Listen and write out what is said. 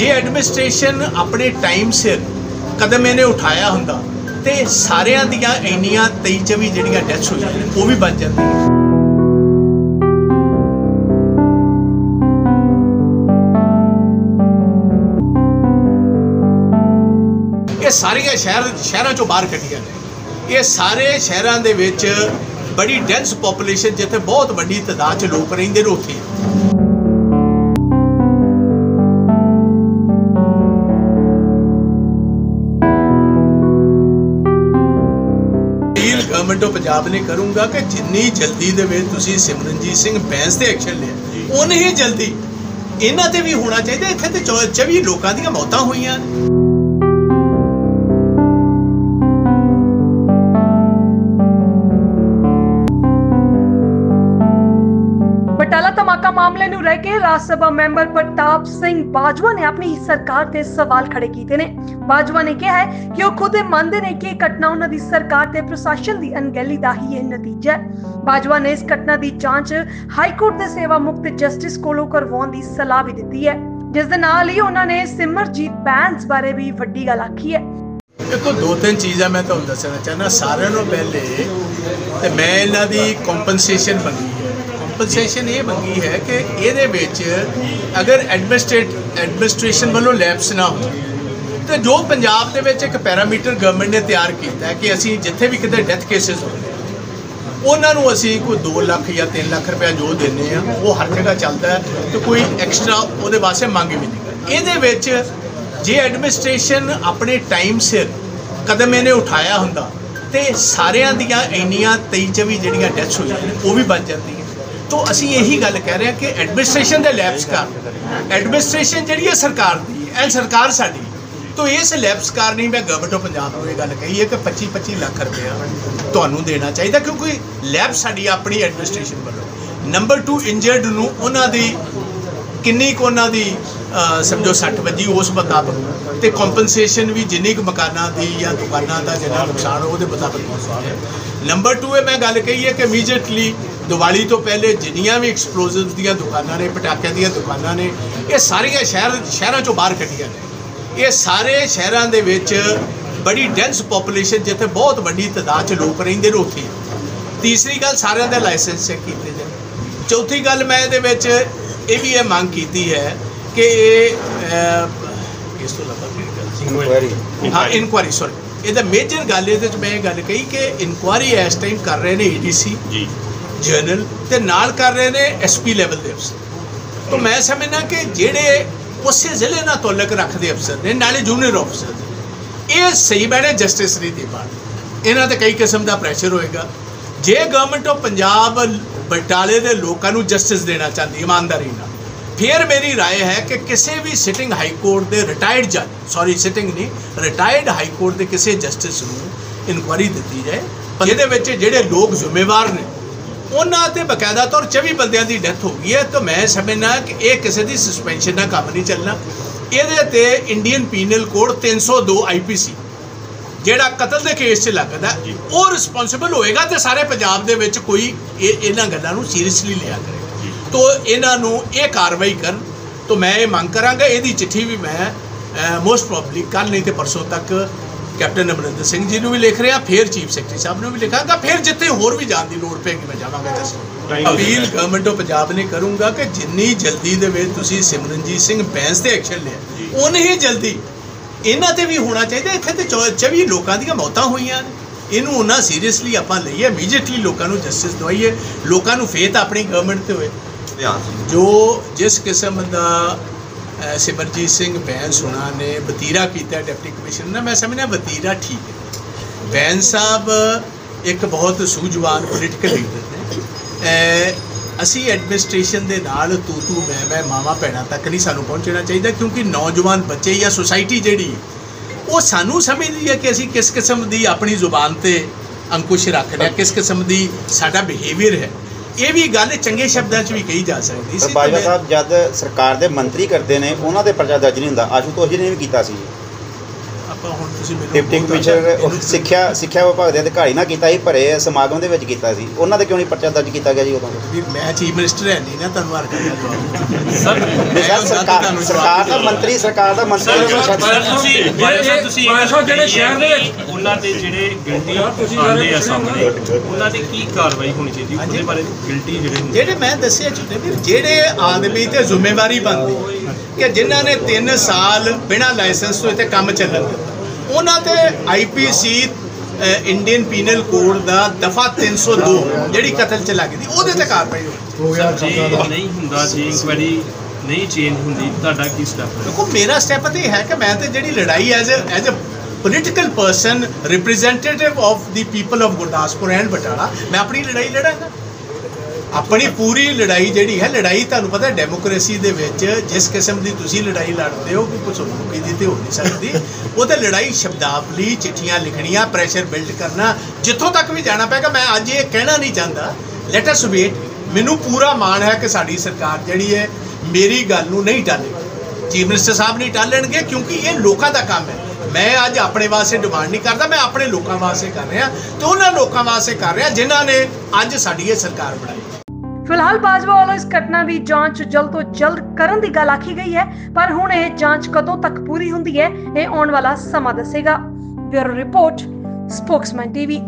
ਜੇ ਐਡਮਿਨਿਸਟ੍ਰੇਸ਼ਨ ਆਪਣੇ ਟਾਈਮ ਸਿਰ ਕਦਮ ਇਹਨੇ ਉਠਾਇਆ ਹੁੰਦਾ ਤੇ ਸਾਰਿਆਂ ਦੀਆਂ ਇੰਨੀਆਂ 23 24 ਜਿਹੜੀਆਂ ਡੈਥ ਹੋ ਜਾਂਦੀਆਂ, ਉਹ ਵੀ ਬਚ ਜਾਂਦੀਆਂ। ਇਹ ਸਾਰੀਆਂ ਸ਼ਹਿਰ, ਸ਼ਹਿਰਾਂ ਚੋਂ ਬਾਹਰ ਕੱਢੀਆਂ ਨੇ। ਇਹ ਸਾਰੇ ਸ਼ਹਿਰਾਂ ਦੇ ਵਿੱਚ ਬੜੀ ਡੈਂਸ ਪੋਪੂਲੇਸ਼ਨ ਜਿੱਥੇ ਬਹੁਤ ਵੱਡੀ ਤਾਦਾਦ 'ਚ ਲੋਕ ਰਹਿੰਦੇ ਨੇ ਉੱਥੇ। ਗਵਰਨਮੈਂਟ ਆਫ ਪੰਜਾਬ ਨੇ ਕਰੂੰਗਾ ਕਿ ਜਿੰਨੀ ਜਲਦੀ ਦੇ ਵਿੱਚ ਤੁਸੀਂ ਸਿਮਰਨਜੀਤ ਸਿੰਘ ਬੈਂਸ ਤੇ ਐਕਸ਼ਨ ਲਿਆ ਉਨੀ ਹੀ ਜਲਦੀ। ਇਹਨਾਂ ਤੇ ਵੀ ਹੋਣਾ ਚਾਹੀਦਾ ਇੱਥੇ ਤੇ 24 ਲੋਕਾਂ ਦੀਆਂ ਮੌਤਾਂ ਹੋਈਆਂ। ਨੇ ਮਾਮਲੇ ਨੂੰ ਰਹਿ ਕੇ ਰਾਜ ਸਭਾ ਮੈਂਬਰ ਪ੍ਰਤਾਪ ਸਿੰਘ ਬਾਜਵਾ ਨੇ ਆਪਣੀ ਸਰਕਾਰ ਤੇ ਸਵਾਲ ਖੜੇ ਕੀਤੇ ਨੇ। ਬਾਜਵਾ ਨੇ ਕਿਹਾ ਹੈ ਕਿ ਉਹ ਖੁਦ ਮੰਨਦੇ ਨੇ ਕਿ ਇਹ ਘਟਨਾ ਉਹਨਾਂ ਦੀ ਸਰਕਾਰ ਤੇ ਪ੍ਰਸ਼ਾਸਨ ਦੀ ਅਣਗਹਿਲੀ ਦਾ ਹੀ ਇਹ ਨਤੀਜਾ ਹੈ। ਬਾਜਵਾ ਨੇ ਇਸ ਘਟਨਾ ਦੀ ਜਾਂਚ ਹਾਈ ਕੋਰਟ ਦੇ ਸੇਵਾ ਮੁਕਤ ਜਸਟਿਸ ਕੋਲੋਂ ਕਰਵਾਉਣ ਦੀ ਸਲਾਹ ਵੀ ਦਿੱਤੀ ਹੈ। ਜਿਸ ਦੇ ਨਾਲ ਹੀ ਉਹਨਾਂ ਨੇ ਸਿਮਰਜੀਤ ਬੈਂਸ ਬਾਰੇ ਵੀ ਵੱਡੀ ਗੱਲ ਆਖੀ ਹੈ। ਦੇਖੋ, ਦੋ ਤਿੰਨ ਚੀਜ਼ਾਂ ਮੈਂ ਤੁਹਾਨੂੰ ਦੱਸਣਾ ਚਾਹੁੰਦਾ। ਸਾਰਿਆਂ ਨੂੰ ਪਹਿਲੇ ਤੇ ਮੈਂ ਇਹਨਾਂ ਦੀ ਕੰਪਨਸੇਸ਼ਨ ਮੰਗੀ। ਕੰਪਨਸੇਸ਼ਨ ਇਹ ਮੰਗੀ ਹੈ ਕਿ ਇਹਦੇ ਵਿੱਚ ਅਗਰ ਐਡਮਿਨਿਸਟ੍ਰੇਟ ਐਡਮਿਨਿਸਟ੍ਰੇਸ਼ਨ ਵੱਲੋਂ ਲੈਪਸ ਨਾ ਹੋ ਤੇ ਜੋ ਪੰਜਾਬ ਦੇ ਵਿੱਚ ਇੱਕ ਪੈਰਾਮੀਟਰ ਗਵਰਨਮੈਂਟ ਨੇ ਤਿਆਰ ਕੀਤਾ ਹੈ ਕਿ ਅਸੀਂ ਜਿੱਥੇ ਵੀ ਕਿਤੇ ਡੈਥ ਕੇਸਿਸ ਹੁੰਦੇ ਉਹਨਾਂ ਨੂੰ ਅਸੀਂ ਕੋਈ 2 ਲੱਖ ਜਾਂ 3 ਲੱਖ ਰੁਪਇਆ ਜੋ ਦਿੰਨੇ ਆ ਉਹ ਹਰ ਜਗ੍ਹਾ ਚੱਲਦਾ ਹੈ ਤੇ ਕੋਈ ਐਕਸਟਰਾ ਉਹਦੇ ਵਾਸਤੇ ਮੰਗ ਵੀ ਨਹੀਂ ਇਹਦੇ ਵਿੱਚ ਜੇ ਐਡਮਿਨਿਸਟ੍ਰੇਸ਼ਨ ਆਪਣੇ ਟਾਈਮ ਸਿਰ ਕਦਮ ਇਹਨੇ ਉਠਾਇਆ ਹੁੰਦਾ ਤੇ ਸਾਰਿਆਂ ਦੀਆਂ ਇੰਨੀਆਂ 23 24 ਜਿਹੜੀਆਂ ਡੈਥਸ ਹੋਈਆਂ ਨੇ, ਉਹ ਵੀ ਬਚ ਜਾਂਦੀਆਂ ਤੋਂ ਅਸੀਂ ਇਹੀ ਗੱਲ ਕਹਿ ਰਹੇ ਹਾਂ ਕਿ ਐਡਮਿਨਿਸਟ੍ਰੇਸ਼ਨ ਦੇ ਲੈਪਸ ਕਾਰਨ ਐਡਮਿਨਿਸਟ੍ਰੇਸ਼ਨ ਜਿਹੜੀ ਹੈ ਸਰਕਾਰ ਦੀ ਹੈ ਸਰਕਾਰ ਸਾਡੀ। ਤੋਂ ਇਸ ਲੈਪਸ ਕਾਰਨ ਹੀ ਮੈਂ ਗਵਰਨਮੈਂਟ ਆਫ ਪੰਜਾਬ ਨੂੰ ਇਹ ਗੱਲ ਕਹੀ ਹੈ ਕਿ 25 25 ਲੱਖ ਰੁਪਇਆ ਤੁਹਾਨੂੰ ਦੇਣਾ ਚਾਹੀਦਾ ਕਿਉਂਕਿ ਲੈਬ ਸਾਡੀ ਆਪਣੀ ਐਡਮਿਨਿਸਟ੍ਰੇਸ਼ਨ ਵੱਲੋਂ। ਨੰਬਰ 2 ਇੰਜਰਡ ਨੂੰ ਉਹਨਾਂ ਦੀ ਕਿੰਨੀ ਕੁ ਉਹਨਾਂ ਦੀ ਸਮਝੋ 60 ਵੱਜੀ ਉਸ ਮੁਤਾਬਕ। ਤੇ ਕੰਪਨਸੇਸ਼ਨ ਵੀ ਜਿੰਨੀ ਕੁ ਮਕਾਨਾਂ ਦੀ ਜਾਂ ਦੁਕਾਨਾਂ ਦਾ ਜਿੰਨਾ ਨੁਕਸਾਨ ਉਹਦੇ ਮੁਤਾਬਕ ਨੰਬਰ 2 ਇਹ ਮੈਂ ਗੱਲ ਕਹੀ ਹੈ ਕਿ ਇਮੀਡੀਏਟਲੀ ਦੀਵਾਲੀ ਤੋਂ ਪਹਿਲੇ ਜਿੰਨੀਆਂ ਵੀ ਐਕਸਪਲੋਜ਼ਿਵਸ ਦੀਆਂ ਦੁਕਾਨਾਂ ਨੇ ਪਟਾਕਿਆਂ ਦੀਆਂ ਦੁਕਾਨਾਂ ਨੇ ਇਹ ਸਾਰੀਆਂ ਸ਼ਹਿਰ ਸ਼ਹਿਰਾਂ ਚੋਂ ਬਾਹਰ ਕੱਢੀਆਂ ਨੇ। ਇਹ ਸਾਰੇ ਸ਼ਹਿਰਾਂ ਦੇ ਵਿੱਚ ਬੜੀ ਡੈਂਸ ਪੋਪੂਲੇਸ਼ਨ ਜਿੱਥੇ ਬਹੁਤ ਵੱਡੀ ਤਾਦਾਦ 'ਚ ਲੋਕ ਰਹਿੰਦੇ ਨੇ ਉੱਥੇ। ਤੀਸਰੀ ਗੱਲ ਸਾਰਿਆਂ ਦੇ ਲਾਇਸੈਂਸ ਚੈੱਕ ਕੀਤੇ ਜਾਣ। ਚੌਥੀ ਗੱਲ ਮੈਂ ਇਹਦੇ ਵਿੱਚ ਇਹ ਵੀ ਇਹ ਮੰਗ ਕੀਤੀ ਹੈ ਕਿ ਇਹ ਇਸ ਤੋਂ ਸੀ ਇਨਕੁਆਇਰੀ ਹਾਂ ਇਨਕੁਆਰੀ ਸੌਰੀ ਇਹਦਾ ਮੇਜਰ ਗੱਲ ਇਹਦੇ ਵਿੱਚ ਮੈਂ ਇਹ ਗੱਲ ਕਹੀ ਕਿ ਇਨਕੁਆਰੀ ਇਸ ਟਾਈਮ ਕਰ ਰਹੇ ਨੇ ਈਡੀਸੀ ਜੀ। ਜਨਰਲ ਤੇ ਨਾਲ ਕਰ ਰਹੇ ਨੇ ਐਸਪੀ ਲੈਵਲ ਦੇ ਅਫਸਰ ਤਾਂ ਮੈਂ ਸਮਝਣਾ ਕਿ ਜਿਹੜੇ ਉਸੇ ਜ਼ਿਲ੍ਹੇ ਨਾਲ ਤਾਲੁਕ ਰੱਖਦੇ ਅਫਸਰ ਨੇ ਨਾਲੇ ਜੂਨੀਅਰ ਅਫਸਰ ਨੇ ਇਹ ਸਹੀ ਬੈਠੇ ਜਸਟਿਸ ਨਹੀਂ ਦੇ ਪਾਣ ਇਹਨਾਂ ਤੇ ਕਈ ਕਿਸਮ ਦਾ ਪ੍ਰੈਸ਼ਰ ਹੋਏਗਾ ਜੇ ਗਵਰਨਮੈਂਟ ਆਫ ਪੰਜਾਬ ਬਟਾਲੇ ਦੇ ਲੋਕਾਂ ਨੂੰ ਜਸਟਿਸ ਦੇਣਾ ਚਾਹੁੰਦੀ ਇਮਾਨਦਾਰੀ ਨਾਲ ਫਿਰ ਮੇਰੀ رائے ਹੈ ਕਿ ਕਿਸੇ ਵੀ ਸਿਟਿੰਗ ਹਾਈ ਕੋਰਟ ਦੇ ਰਿਟਾਇਰਡ ਜੱਜ ਸੌਰੀ ਸਿਟਿੰਗ ਨਹੀਂ ਰਿਟਾਇਰਡ ਹਾਈ ਕੋਰਟ ਦੇ ਕਿਸੇ ਜਸਟਿਸ ਨੂੰ ਇਨਕੁਆਰੀ ਦਿੱਤੀ ਜਾਏ ਜਿਹਦੇ ਵਿੱਚ ਜਿਹੜੇ ਲੋਕ ਜ਼ਿੰਮੇਵਾਰ ਨੇ ਉਹਨਾਂ ਤੇ ਬਕਾਇਦਾ ਤੌਰ 24 ਬੰਦਿਆਂ ਦੀ ਡੈਥ ਹੋ ਗਈ ਹੈ ਤਾਂ ਮੈਂ ਸਮਝਣਾ ਕਿ ਇਹ ਕਿਸੇ ਦੀ ਸਸਪੈਂਸ਼ਨ ਨਾਲ ਕੰਮ ਨਹੀਂ ਚੱਲਣਾ। ਇਹਦੇ ਤੇ ਇੰਡੀਅਨ ਪੀਨਲ ਕੋਡ 302 ਆਈਪੀਸੀ ਜਿਹੜਾ ਕਤਲ ਦੇ ਕੇਸ 'ਚ ਲੱਗਦਾ ਉਹ ਰਿਸਪੌਂਸਿਬਲ ਹੋਏਗਾ ਤੇ ਸਾਰੇ ਪੰਜਾਬ ਦੇ ਵਿੱਚ ਕੋਈ ਇਹ ਇਹਨਾਂ ਗੱਲਾਂ ਨੂੰ ਸੀਰੀਅਸਲੀ ਲਿਆ ਕਰੇਗਾ ਤੋ ਇਹਨਾਂ ਨੂੰ ਇਹ ਕਾਰਵਾਈ ਕਰਨ। ਤੋ ਮੈਂ ਇਹ ਮੰਗ ਕਰਾਂਗਾ ਇਹਦੀ ਚਿੱਠੀ ਵੀ ਮੈਂ ਮੋਸਟ ਪ੍ਰੋਬਬਲੀ ਕੱਲ ਨਹੀਂ ਤੇ ਪਰਸੋਂ ਤੱਕ ਕੈਪਟਨ ਅਮਰਿੰਦਰ ਸਿੰਘ ਜੀ ਨੂੰ ਵੀ ਲਿਖ ਰਿਹਾ ਫਿਰ ਚੀਫ ਸੈਕਟਰੀ ਸਾਹਿਬ ਨੂੰ ਵੀ ਲਿਖਾਂਗਾ ਫਿਰ ਜਿੱਥੇ ਹੋਰ ਵੀ ਜਾਣ ਦੀ ਲੋੜ ਪੈਗੀ ਮੈਂ ਜਾਵਾਂਗਾ just appeal government of Punjab ਨੇ ਕਰੂੰਗਾ ਕਿ ਜਿੰਨੀ ਜਲਦੀ ਦੇ ਵਿੱਚ ਤੁਸੀਂ ਸਿਮਰਨਜੀਤ ਸਿੰਘ ਬੈਂਸ ਤੇ ਐਕਸ਼ਨ ਲਿਆ ਉਨੀ ਹੀ ਜਲਦੀ। ਇਹਨਾਂ ਤੇ ਵੀ ਹੋਣਾ ਚਾਹੀਦਾ ਇੱਥੇ ਤੇ 24 ਲੋਕਾਂ ਦੀਆਂ ਮੌਤਾਂ ਹੋਈਆਂ ਨੇ। ਇਹਨੂੰ ਉਹਨਾਂ ਸੀਰੀਅਸਲੀ ਆਪਾਂ ਲਈਏ ਇਮੀਡੀਏਟਲੀ ਲੋਕਾਂ ਨੂੰ ਜਸਟਿਸ ਦਵਾਈਏ ਲੋਕਾਂ ਨੂੰ ਫੇਥ ਆਪਣੀ ਗਵਰਨਮੈਂਟ ਤੇ ਹੋਏ। ਜੋ ਜਿਸ ਕਿਸਮ ਦਾ ਸਿਮਰਜੀਤ ਸਿੰਘ ਬੈਂਸ ਹੋਣਾ ਨੇ ਵਤੀਰਾ ਕੀਤਾ ਡਿਪਟੀ ਕਮਿਸ਼ਨਰ ਨੇ। ਮੈਂ ਸਮਝਣਾ ਵਤੀਰਾ ਠੀਕ ਹੈ। ਬੈਂਸ ਸਾਹਿਬ ਇੱਕ ਬਹੁਤ ਸੂਝਵਾਨ ਪੋਲੀਟੀਕਲ ਲੀਡਰ ਨੇ। ਅਸੀਂ ਐਡਮਿਨਿਸਟ੍ਰੇਸ਼ਨ ਦੇ ਨਾਲ ਤੂ ਤੂ, ਮੈਂ ਮੈਂ ਮਾਮਾ ਭੈਣਾਂ ਤੱਕ ਨਹੀਂ ਸਾਨੂੰ ਪਹੁੰਚਣਾ ਚਾਹੀਦਾ ਕਿਉਂਕਿ ਨੌਜਵਾਨ ਬੱਚੇ ਜਾਂ ਸੁਸਾਇਟੀ ਜਿਹੜੀ ਉਹ ਸਾਨੂੰ ਸਮਝਦੀ ਹੈ ਕਿ ਅਸੀਂ ਕਿਸ ਕਿਸਮ ਦੀ ਆਪਣੀ ਜ਼ੁਬਾਨ ਤੇ ਅੰਕੁਸ਼ ਰੱਖਦੇ ਹਾਂ, ਕਿਸ ਕਿਸਮ ਦੀ ਸਾਡਾ ਬਿਹੇਵੀਅਰ ਹੈ। ਇਹ ਵੀ ਗੱਲ ਚੰਗੇ ਸ਼ਬਦਾਂ 'ਚ ਵੀ ਕਹੀ ਜਾ ਸਕਦੀ ਪਰ ਸੀ ਬਾਜਵਾ ਤੇ ਸਾਹਿਬ ਜਦ ਸਰਕਾਰ ਦੇ ਮੰਤਰੀ ਕਰਦੇ ਨੇ ਉਹਨਾਂ ਦੇ ਪਰਚਾ ਦਰਜ ਨਹੀਂ ਹੁੰਦਾ। ਆਸ਼ੂਤੋਸ਼ ਜੀ ਨੇ ਵੀ ਕੀਤਾ ਸੀ। ਆਪਾਂ ਹੁਣ ਤੁਸੀਂ ਮੈਨੂੰ ਡਿਪਟੀ ਕਮਿਸ਼ਨਰ ਸਿੱਖਿਆ ਸਿੱਖਿਆ ਵਿਭਾਗ ਦੇ ਅਧਿਕਾਰੀ ਨਾਲ ਕੀਤਾ ਸੀ ਭਰੇ ਸਮਾਗਮ ਦੇ ਵਿੱਚ ਕੀਤਾ ਸੀ। ਉਹਨਾਂ ਦੇ ਕਿਉਂ ਨਹੀਂ ਪਰਚਾ ਦਰਜ ਕੀਤਾ ਗਿਆ ਜੀ ਉਦੋਂ? ਵੀ ਮੈਂ ਚੀਫ ਮਿਨਿਸਟਰ ਹੈ ਨਹੀਂ ਨਾ ਤੁਹਾਨੂੰ ਹਰ ਗੱਲ ਸਰ ਸਰਕਾਰ ਸਰਕਾਰ ਦਾ ਮੰਤਰੀ ਸਰਕਾਰ ਦਾ ਮੰਤਰੀ ਨੂੰ ਤੁਸੀਂ ਜਿਹੜੇ ਸ਼ਹਿਰ ਦੇ ਵਿੱਚ- ਉਹਨਾਂ ਦੇ ਜਿਹੜੇ ਗਿਲਟੀ ਤੁਸੀਂ ਆਉਂਦੇ ਆ ਸਾਹਮਣੇ। ਉਹਨਾਂ ਤੇ ਕੀ ਕਾਰਵਾਈ ਹੋਣੀ ਚਾਹੀਦੀ? ਹਾਂਜੀ। ਉਹਦੇ ਬਾਰੇ ਗਿਲਟੀ ਜਿਹੜੇ ਹੁੰਦੇ ਜਿਹੜੇ ਮੈਂ ਦੱਸਿਆ ਚੁੱਕੇ ਵੀ ਜਿਹੜੇ ਆਦਮੀ ਤੇ ਜ਼ਿੰਮੇਵਾਰੀ ਬਣਦੀ ਕਿ ਜਿਨ੍ਹਾਂ ਨੇ 3 ਸਾਲ ਬਿਨਾਂ ਲਾਇਸੈਂਸ ਤੋਂ ਇੱਥੇ ਕੰਮ ਚੱਲਣ ਦਿੱਤਾ। ਉਹਨਾਂ ਤੇ ਆਈਪੀਸੀ ਇੰਡੀਅਨ ਪੀਨਲ ਕੋਡ ਦਾ ਦਫਾ 302 ਜਿਹੜੀ ਕਤਲ ਚ ਲੱਗਦੀ ਉਹਦੇ ਤੇ ਕਾਰਵਾਈ ਸਰ ਜੇ ਨਹੀਂ ਹੁੰਦਾ ਜੇ ਇਨਕੁਆਇਰੀ ਨਹੀਂ ਚੇਂਜ ਹੁੰਦੀ ਤੁਹਾਡਾ ਕੀ ਸਟੈਪ ਹੈ? ਦੇਖੋ ਮੇਰਾ ਸਟੈਪ ਤੇ ਇਹ ਹੈ ਕਿ ਮੈਂ ਤੇ ਜਿਹੜੀ ਲੜਾਈ as as a political person representative of the people of Gurdaspur and Batala ਮੈਂ ਆਪਣੀ ਲੜਾਈ ਲੜਾਂਗਾ। ਆਪਣੀ ਪੂਰੀ ਲੜਾਈ ਜਿਹੜੀ ਹੈ, ਲੜਾਈ ਤੁਹਾਨੂੰ ਪਤਾ ਡੈਮੋਕ੍ਰੇਸੀ ਦੇ ਵਿੱਚ ਜਿਸ ਕਿਸਮ ਦੀ ਤੁਸੀਂ ਲੜਾਈ ਲੜਦੇ ਹੋ ਕਿ ਕੁਸਮੁਖੀ ਦੀ ਤੇ ਹੋ ਨਹੀਂ ਸਕਦੀ। ਉਹ ਤਾਂ ਲੜਾਈ ਸ਼ਬਦਾਵਲੀ, ਚਿੱਠੀਆਂ ਲਿਖਣੀਆਂ ਪ੍ਰੈਸ਼ਰ ਬਿਲਡ ਕਰਨਾ, ਜਿੱਥੋਂ ਤੱਕ ਵੀ ਜਾਣਾ ਪਏਗਾ, ਮੈਂ ਅੱਜ ਇਹ ਕਹਿਣਾ ਨਹੀਂ ਚਾਹੁੰਦਾ। ਲੈਟ ਅਸ ਵੇਟ ਮੈਨੂੰ ਪੂਰਾ ਮਾਣ ਹੈ ਕਿ ਸਾਡੀ ਸਰਕਾਰ ਜਿਹੜੀ ਹੈ, ਮੇਰੀ ਗੱਲ ਨੂੰ ਨਹੀਂ ਟਾਲੇਗੀ। ਚੀਫ ਮਿਨਿਸਟਰ ਸਾਹਿਬ ਨਹੀਂ ਟਾਲਣਗੇ, ਕਿਉਂਕਿ ਇਹ ਲੋਕਾਂ ਦਾ ਕੰਮ ਹੈ। ਮੈਂ ਅੱਜ ਆਪਣੇ ਵਾਸਤੇ ਡਿਮਾਂਡ ਨਹੀਂ ਕਰਦਾ, ਮੈਂ ਆਪਣੇ ਲੋਕਾਂ ਵਾਸਤੇ ਕਰ ਰਿਹਾ। ਤੇ ਉਹਨਾਂ ਲੋਕਾਂ ਵਾਸਤੇ ਕਰ ਰਿਹਾ ਜਿਨ੍ਹਾਂ ਨੇ ਅੱਜ ਸਾਡੀ ਇਹ ਸਰਕਾਰ ਬਣਾਈ। ਫਿਲਹਾਲ ਬਾਜਵਾ ਵੱਲੋਂ ਇਸ ਘਟਨਾ ਦੀ ਜਾਂਚ ਜਲਦ ਤੋਂ ਜਲਦ ਕਰਨ ਦੀ ਗੱਲ ਆਖੀ ਗਈ ਹੈ, ਪਰ ਹੁਣ ਇਹ ਜਾਂਚ ਕਦੋਂ ਤੱਕ ਪੂਰੀ ਹੁੰਦੀ ਹੈ, ਇਹ ਆਉਣ ਵਾਲਾ ਸਮਾਂ ਦੱਸੇਗਾ। Bureau report, Spokesman TV.